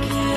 walking.